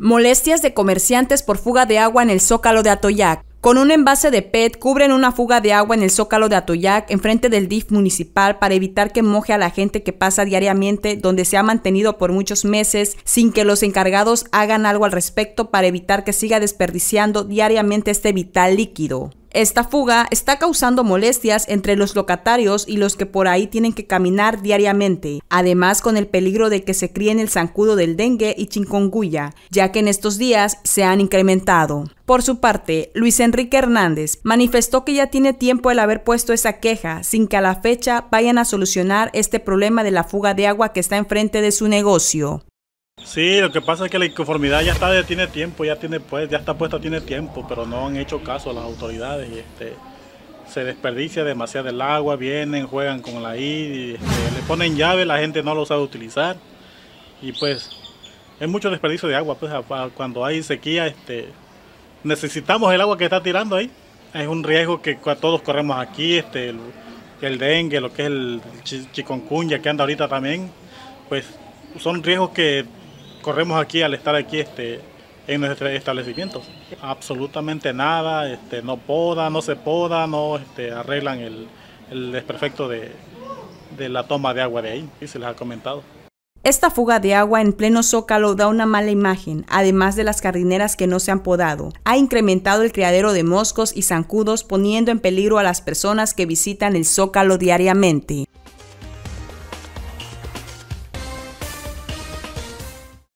Molestias de comerciantes por fuga de agua en el zócalo de Atoyac. Con un envase de PET cubren una fuga de agua en el zócalo de Atoyac enfrente del DIF municipal para evitar que moje a la gente que pasa diariamente donde se ha mantenido por muchos meses sin que los encargados hagan algo al respecto para evitar que siga desperdiciando diariamente este vital líquido. Esta fuga está causando molestias entre los locatarios y los que por ahí tienen que caminar diariamente, además con el peligro de que se críen el zancudo del dengue y chikungunya, ya que en estos días se han incrementado. Por su parte, Luis Enrique Hernández manifestó que ya tiene tiempo el haber puesto esa queja sin que a la fecha vayan a solucionar este problema de la fuga de agua que está enfrente de su negocio. Sí, lo que pasa es que la inconformidad ya está, tiene tiempo, ya tiene pues, ya está puesta, tiene tiempo, pero no han hecho caso a las autoridades este se desperdicia demasiado el agua, vienen, juegan con la I, este, le ponen llave, la gente no lo sabe utilizar y pues es mucho desperdicio de agua, pues cuando hay sequía, este necesitamos el agua que está tirando ahí. Es un riesgo que todos corremos aquí, el, el dengue, lo que es el chikungunya que anda ahorita también, pues son riesgos que corremos aquí al estar aquí este, en nuestro establecimiento. Absolutamente nada, este, no poda, no se poda, no este, arreglan el, el desperfecto de, de la toma de agua de ahí, y se les ha comentado. Esta fuga de agua en pleno zócalo da una mala imagen, además de las jardineras que no se han podado. Ha incrementado el criadero de moscos y zancudos poniendo en peligro a las personas que visitan el zócalo diariamente.